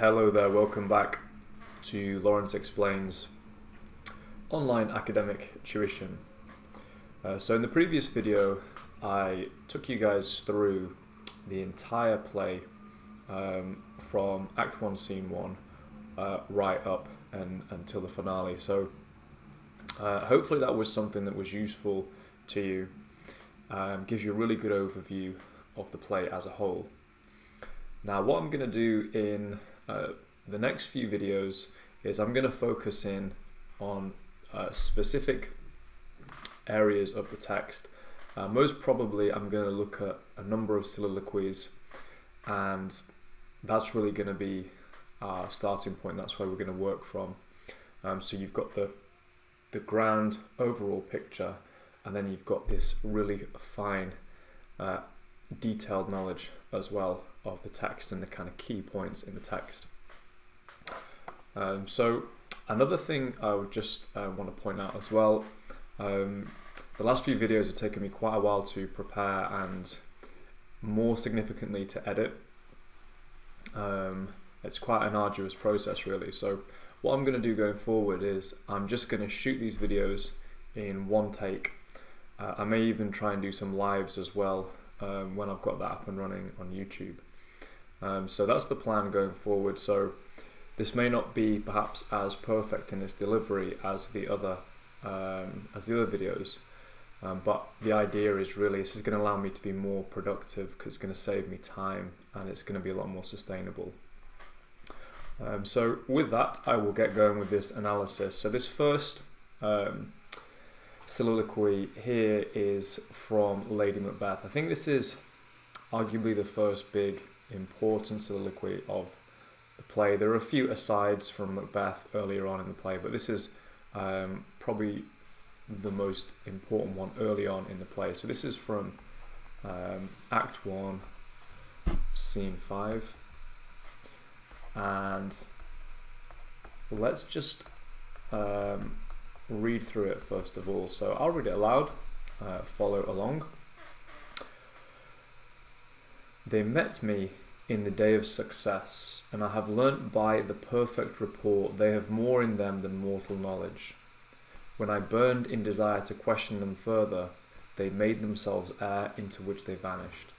Hello there, welcome back to Lawrence Explains online academic tuition. Uh, so in the previous video I took you guys through the entire play um, from Act 1 Scene 1 uh, right up and until the finale. So uh, hopefully that was something that was useful to you, um, gives you a really good overview of the play as a whole. Now what I'm going to do in uh, the next few videos is I'm going to focus in on uh, specific areas of the text. Uh, most probably I'm going to look at a number of soliloquies and that's really going to be our starting point. That's where we're going to work from. Um, so you've got the the grand overall picture and then you've got this really fine uh, detailed knowledge as well of the text and the kind of key points in the text. Um, so another thing I would just uh, want to point out as well, um, the last few videos have taken me quite a while to prepare and more significantly to edit. Um, it's quite an arduous process really. So what I'm going to do going forward is I'm just going to shoot these videos in one take. Uh, I may even try and do some lives as well um, when I've got that up and running on YouTube. Um, so that's the plan going forward. So this may not be perhaps as perfect in its delivery as the other um, as the other videos, um, but the idea is really this is going to allow me to be more productive because it's going to save me time and it's going to be a lot more sustainable. Um, so with that, I will get going with this analysis. So this first um, soliloquy here is from Lady Macbeth. I think this is arguably the first big important soliloquy of the play. There are a few asides from Macbeth earlier on in the play, but this is um, probably the most important one early on in the play. So this is from um, Act 1, Scene 5. And let's just um, read through it first of all. So I'll read it aloud, uh, follow along. They met me in the day of success, and I have learnt by the perfect report they have more in them than mortal knowledge. When I burned in desire to question them further, they made themselves air into which they vanished.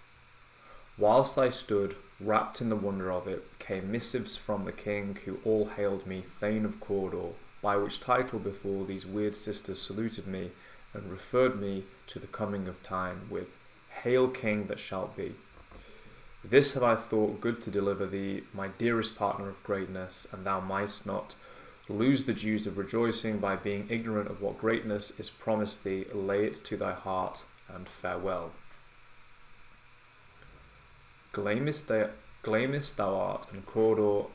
Whilst I stood, wrapped in the wonder of it, came missives from the king, who all hailed me Thane of Cawdor, by which title before these weird sisters saluted me, and referred me to the coming of time with Hail King that shalt be. This have I thought good to deliver thee, my dearest partner of greatness, and thou mightst not lose the dues of rejoicing by being ignorant of what greatness is promised thee, lay it to thy heart, and farewell. Glamis thou art, and Cawdor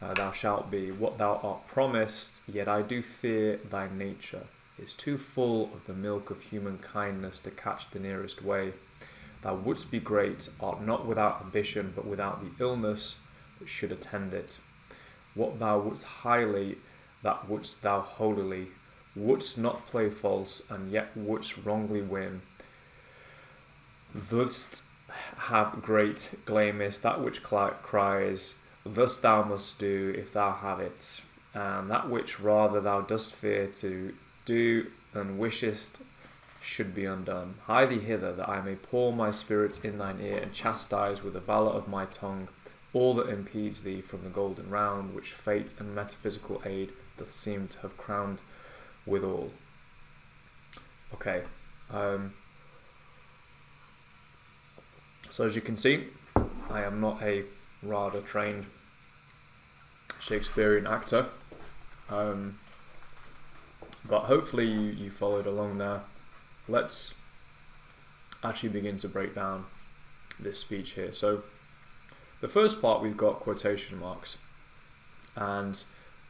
uh, thou shalt be, what thou art promised, yet I do fear thy nature is too full of the milk of human kindness to catch the nearest way. Thou wouldst be great, art not without ambition, but without the illness that should attend it. What thou wouldst highly, that wouldst thou holily, wouldst not play false, and yet wouldst wrongly win. Thou'dst have great Glamis, that which cries, Thus thou must do if thou have it, and that which rather thou dost fear to do than wishest should be undone. Hie thee hither, that I may pour my spirits in thine ear, and chastise with the valour of my tongue all that impedes thee from the golden round, which fate and metaphysical aid doth seem to have crowned withal. Okay. Um, so as you can see, I am not a rather trained Shakespearean actor. Um, but hopefully you, you followed along there. Let's actually begin to break down this speech here. So the first part we've got quotation marks and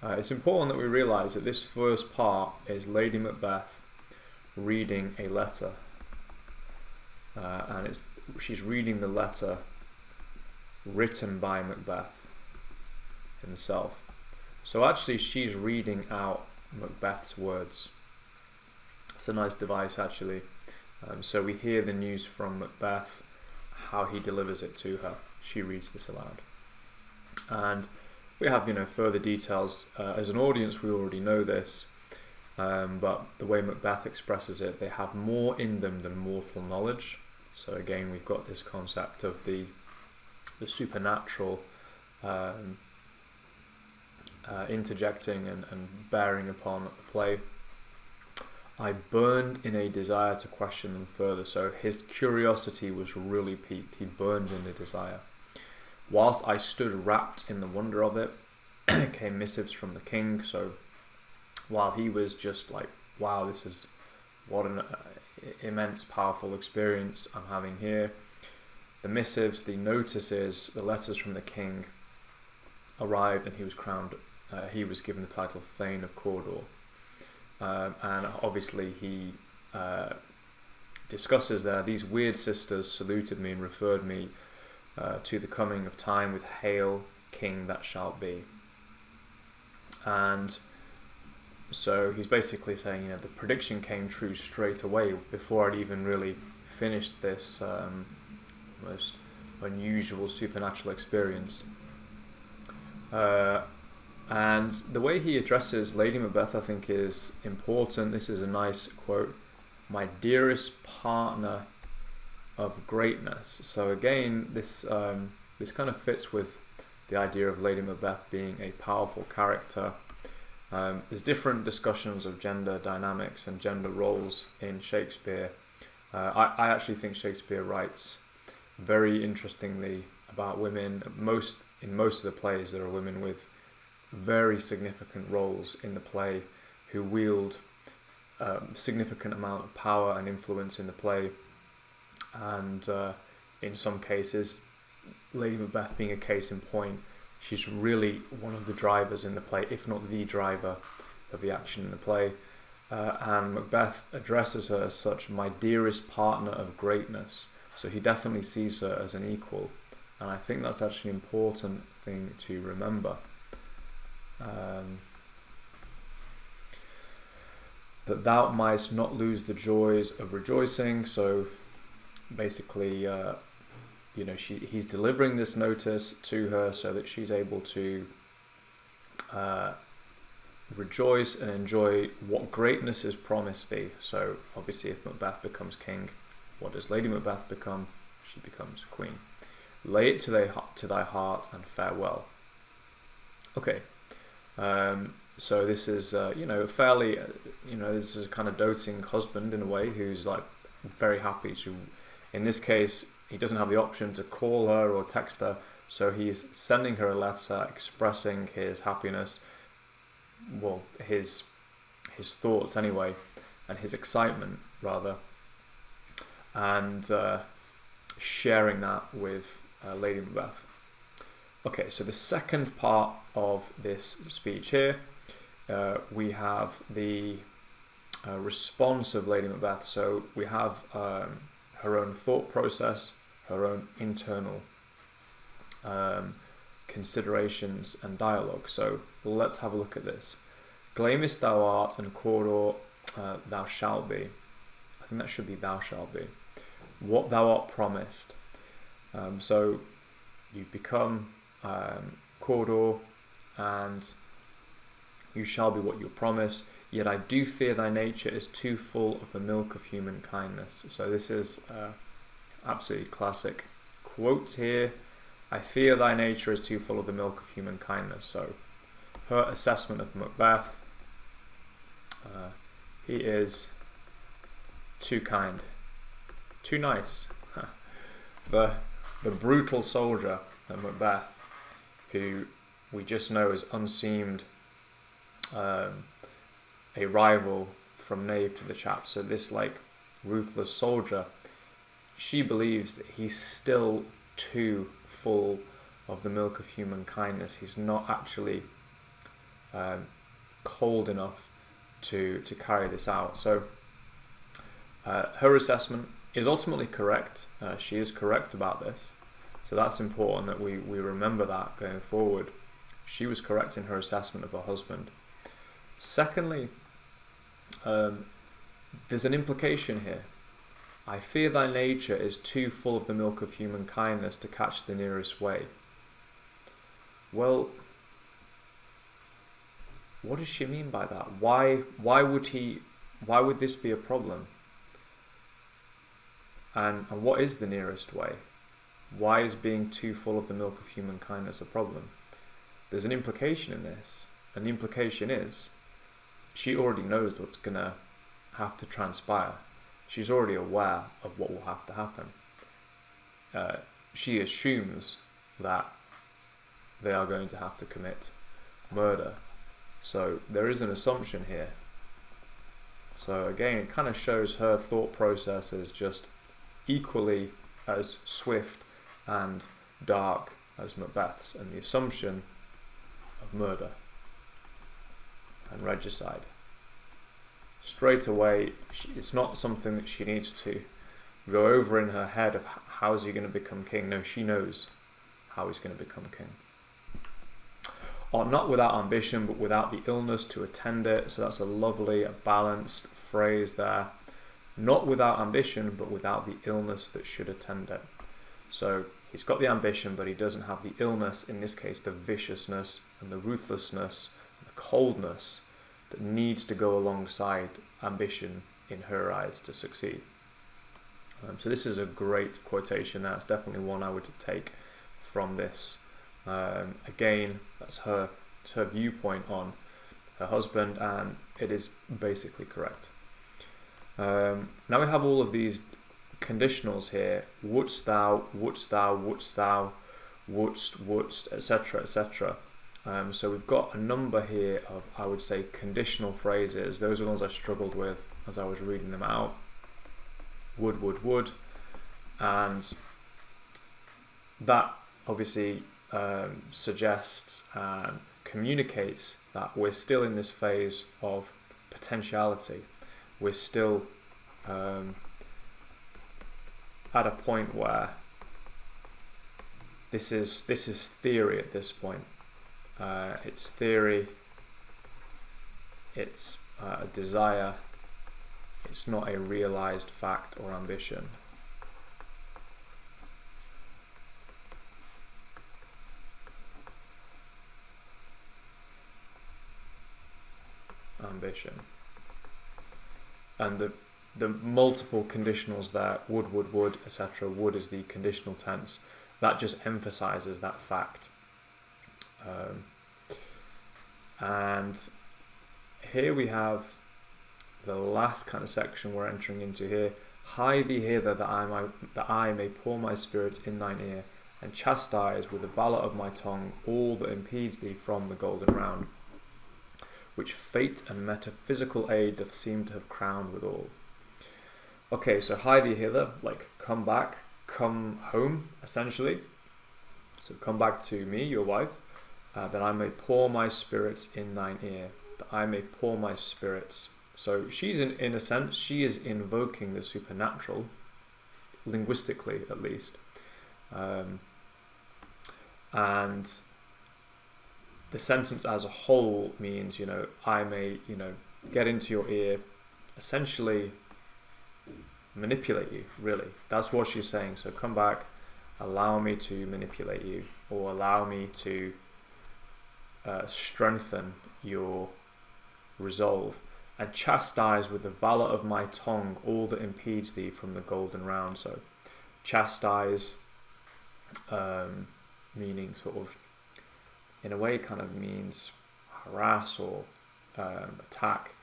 uh, it's important that we realize that this first part is Lady Macbeth reading a letter uh, and it's she's reading the letter written by Macbeth himself. So actually she's reading out Macbeth's words. It's a nice device actually. Um, so we hear the news from Macbeth, how he delivers it to her. She reads this aloud. And we have you know further details uh, as an audience. We already know this, um, but the way Macbeth expresses it, they have more in them than mortal knowledge. So again, we've got this concept of the the supernatural um, uh, interjecting and, and bearing upon the play. I burned in a desire to question them further. So his curiosity was really piqued. He burned in a desire. Whilst I stood wrapped in the wonder of it, came missives from the king. So while he was just like, wow, this is what an uh, immense, powerful experience I'm having here. The missives, the notices, the letters from the king arrived, and he was crowned. Uh, he was given the title Thane of Cawdor, um, and obviously he uh, discusses there. These weird sisters saluted me and referred me uh, to the coming of time with "Hail, King that shalt be." And so he's basically saying, you know, the prediction came true straight away before I'd even really finished this um, most unusual supernatural experience. Uh, and the way he addresses Lady Macbeth, I think, is important. This is a nice quote My dearest partner of greatness. So, again, this, um, this kind of fits with the idea of Lady Macbeth being a powerful character um, there's different discussions of gender dynamics and gender roles in Shakespeare. Uh, I, I actually think Shakespeare writes very interestingly about women. Most in most of the plays, there are women with very significant roles in the play who wield um, significant amount of power and influence in the play, and uh, in some cases, Lady Macbeth being a case in point, she's really one of the drivers in the play, if not the driver of the action in the play. Uh, and Macbeth addresses her as such, my dearest partner of greatness. So he definitely sees her as an equal. And I think that's actually an important thing to remember. Um, that thou mightst not lose the joys of rejoicing. So basically, uh, you know, she, he's delivering this notice to her so that she's able to uh, rejoice and enjoy what greatness is promised thee. So, obviously, if Macbeth becomes king, what does Lady Macbeth become? She becomes queen. Lay it to thy, to thy heart and farewell. Okay, um, so this is, uh, you know, fairly, uh, you know, this is a kind of doting husband in a way who's like very happy to, in this case, he doesn't have the option to call her or text her, so he's sending her a letter expressing his happiness, well, his his thoughts anyway, and his excitement rather, and uh, sharing that with uh, Lady Macbeth. Okay, so the second part of this speech here, uh, we have the uh, response of Lady Macbeth. So we have um, her own thought process, her own internal um, considerations and dialogue. So let's have a look at this. Glamis thou art, and Cawdor uh, thou shalt be. I think that should be thou shalt be. What thou art promised. Um, so you become um, and you shall be what you promise. Yet I do fear thy nature is too full of the milk of human kindness. So this is uh, absolutely classic quotes here. I fear thy nature is too full of the milk of human kindness. So, her assessment of Macbeth, uh, he is too kind, too nice. the the brutal soldier of Macbeth, who we just know is unseamed, um, a rival from knave to the chap. So this like ruthless soldier she believes that he's still too full of the milk of human kindness. He's not actually um, cold enough to to carry this out. So uh, her assessment is ultimately correct. Uh, she is correct about this. So that's important that we, we remember that going forward. She was correct in her assessment of her husband. Secondly, um, there's an implication here. I fear thy nature is too full of the milk of human kindness to catch the nearest way. Well, what does she mean by that? Why why would he why would this be a problem? And and what is the nearest way? Why is being too full of the milk of human kindness a problem? There's an implication in this, and the implication is she already knows what's gonna have to transpire. She's already aware of what will have to happen. Uh, she assumes that they are going to have to commit murder. So there is an assumption here. So again, it kind of shows her thought process is just equally as swift and dark as Macbeth's, and the assumption of murder and regicide. Straight away, it's not something that she needs to go over in her head of how is he going to become king. No, she knows how he's going to become king. Or not without ambition, but without the illness to attend it. So that's a lovely, a balanced phrase there. Not without ambition, but without the illness that should attend it. So he's got the ambition, but he doesn't have the illness, in this case, the viciousness and the ruthlessness and the coldness that needs to go alongside ambition in her eyes to succeed. Um, so this is a great quotation. That's definitely one I would take from this. Um, again, that's her, that's her viewpoint on her husband, and it is basically correct. Um, now we have all of these conditionals here: wouldst thou, wouldst thou, wouldst thou, wouldst, wouldst, etc., etc. Um, so we've got a number here of, I would say, conditional phrases. Those are the ones I struggled with as I was reading them out. Would, would, would. And that obviously um, suggests and communicates that we're still in this phase of potentiality. We're still um, at a point where this is this is theory at this point. Uh, it's theory. It's uh, a desire. It's not a realized fact or ambition. ambition. And the the multiple conditionals there, would, would, would, etc. Would is the conditional tense. That just emphasizes that fact. Um, and here we have the last kind of section we're entering into here. Hie thee hither that I, might, that I may pour my spirit in thine ear, and chastise with the valour of my tongue all that impedes thee from the golden round which fate and metaphysical aid doth seem to have crowned withal. Okay, so hie thee hither, like come back, come home, essentially. So come back to me, your wife, uh, that I may pour my spirits in thine ear, that I may pour my spirits. So she's in, in a sense, she is invoking the supernatural, linguistically at least. Um, and the sentence as a whole means, you know, I may, you know, get into your ear, essentially manipulate you, really. That's what she's saying. So come back, allow me to manipulate you, or allow me to uh, strengthen your resolve, and chastise with the valour of my tongue all that impedes thee from the golden round. So chastise, um, meaning sort of in a way kind of means harass or um, attack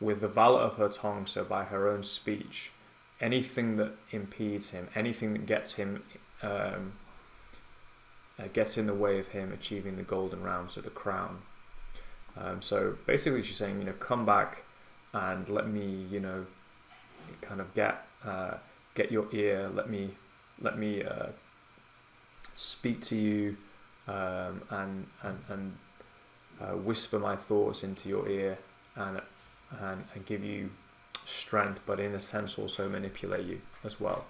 with the valour of her tongue, so by her own speech, anything that impedes him, anything that gets him, um, uh, gets in the way of him achieving the golden round, so the crown. Um, so basically, she's saying, you know, come back and let me, you know, kind of get uh, get your ear. Let me let me uh, speak to you um, and and, and uh, whisper my thoughts into your ear and, and and give you strength, but in a sense also manipulate you as well.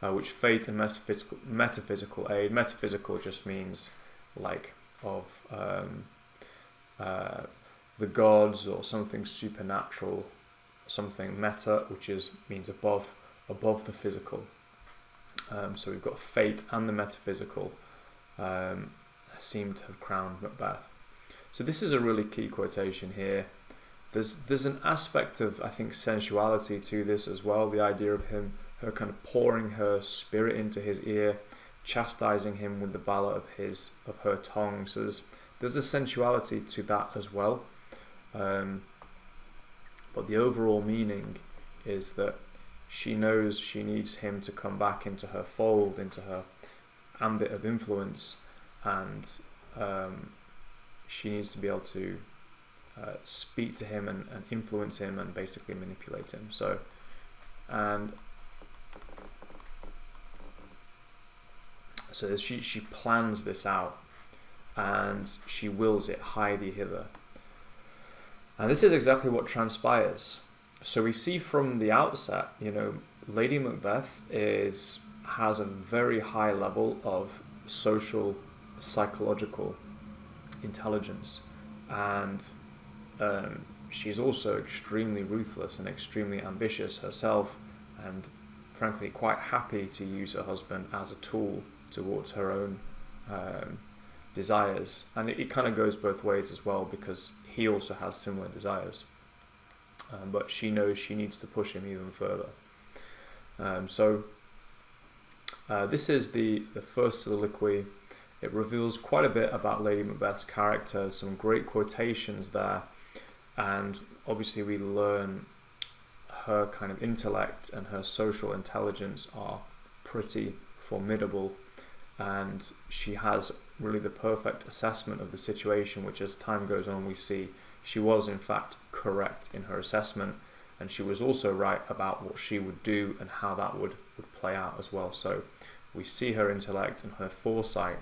Uh, which fate and metaphysical metaphysical aid. Metaphysical just means like of um, uh, the gods or something supernatural, something meta, which is means above above the physical. Um, so we've got fate and the metaphysical. Um, seem to have crowned Macbeth. So this is a really key quotation here. There's there's an aspect of I think sensuality to this as well. The idea of him her kind of pouring her spirit into his ear, chastising him with the ballot of his of her tongue. So there's there's a sensuality to that as well. Um, but the overall meaning is that she knows she needs him to come back into her fold, into her ambit of influence, and um, she needs to be able to uh, speak to him and, and influence him and basically manipulate him. So, and so she she plans this out, and she wills it hie thee hither. And this is exactly what transpires. So we see from the outset, you know, Lady Macbeth is has a very high level of social, psychological intelligence, and um, she's also extremely ruthless and extremely ambitious herself, and frankly quite happy to use her husband as a tool towards her own um, desires. And it, it kind of goes both ways as well because he also has similar desires. Um, but she knows she needs to push him even further. Um, so uh, this is the, the first soliloquy. It reveals quite a bit about Lady Macbeth's character, some great quotations there, and obviously we learn her kind of intellect and her social intelligence are pretty formidable and she has really the perfect assessment of the situation, which as time goes on we see she was in fact correct in her assessment and she was also right about what she would do and how that would, would play out as well. So we see her intellect and her foresight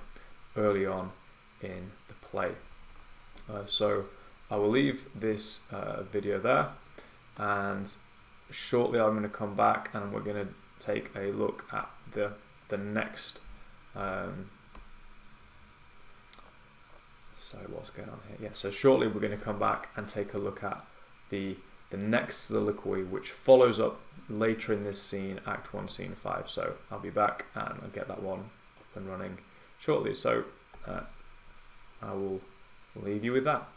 early on in the play. Uh, so I will leave this uh, video there and shortly I'm going to come back and we're going to take a look at the, the next um, so what's going on here? Yeah, so shortly we're going to come back and take a look at the the next soliloquy, which follows up later in this scene, Act 1, Scene 5. So I'll be back and I'll get that one up and running shortly. So uh, I will leave you with that.